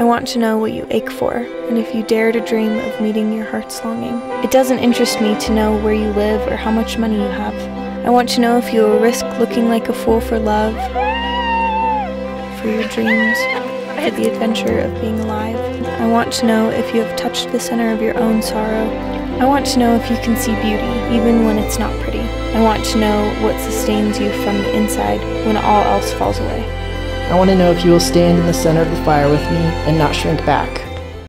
I want to know what you ache for, and if you dare to dream of meeting your heart's longing. It doesn't interest me to know where you live or how much money you have. I want to know if you will risk looking like a fool for love, for your dreams, for the adventure of being alive. I want to know if you have touched the center of your own sorrow. I want to know if you can see beauty, even when it's not pretty. I want to know what sustains you from the inside when all else falls away. I want to know if you will stand in the center of the fire with me and not shrink back.